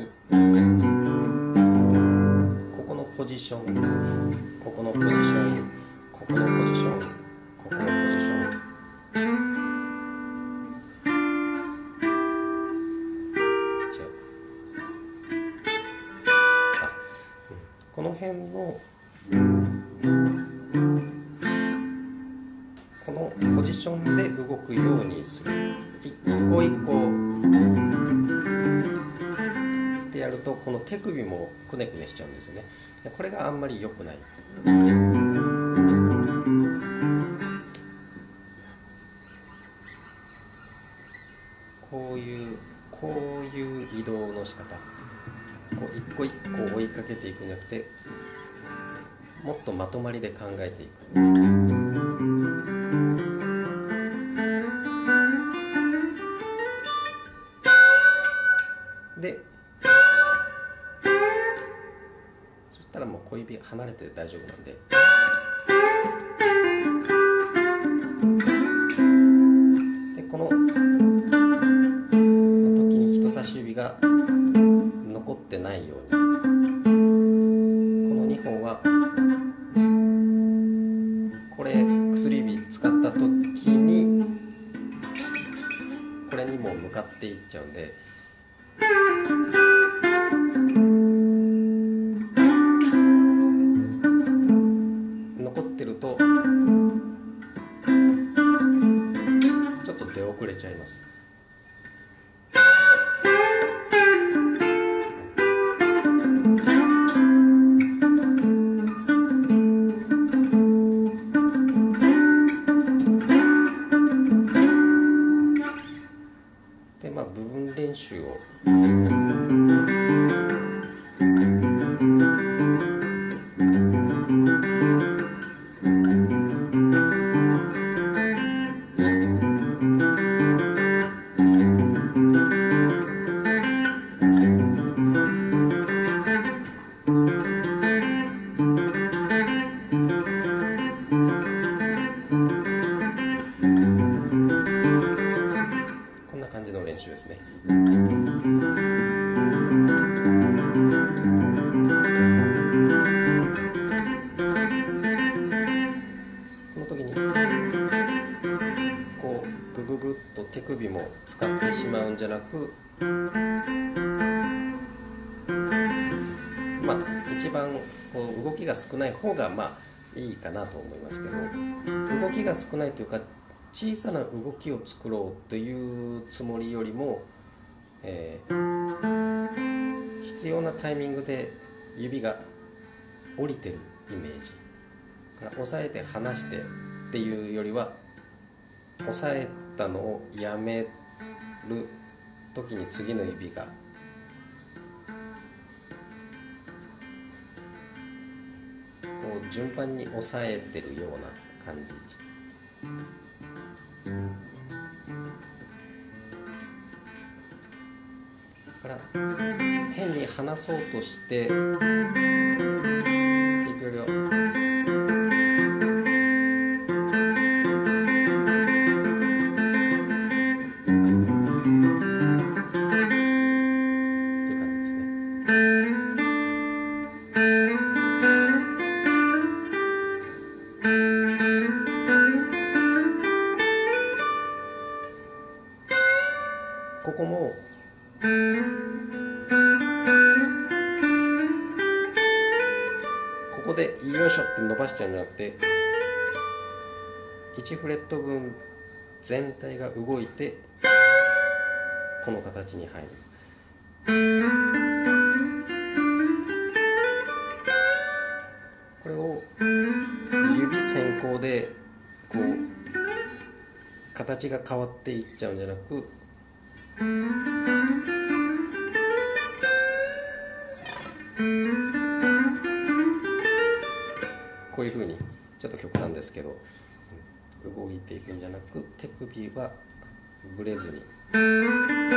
うここのポジションここのポジションここのポジションここのポジションこの辺のこのポジションで動くようにする。やるとこの手首もくねくねしちゃうんですよね。これがあんまり良くない。こういうこういう移動の仕方。こう一個一個追いかけていくんじゃなくてもっとまとまりで考えていく。でたらもう小指離れて大丈夫なんで。でこの時に人差し指が残ってないようにこの2本はこれ薬指使った時にこれにも向かっていっちゃうんで。れちゃいます。でまあ部分練習を。練習ですね。この時にこうグググッと手首も使ってしまうんじゃなくまあ一番こう動きが少ない方がまあいいかなと思いますけど動きが少ないというか小さな動きを作ろうというつもりよりも、えー、必要なタイミングで指が降りてるイメージから押さえて離してっていうよりは押さえたのをやめる時に次の指がこう順番に押さえてるような感じ。から変に離そうとしていろいろという感じですね。ここもここでよいしょって伸ばしちゃうんじゃなくて1フレット分全体が動いてこの形に入る。これを指先行でこう形が変わっていっちゃうんじゃなくこういうふうにちょっと極端ですけど動いていくんじゃなく手首はぶれずに。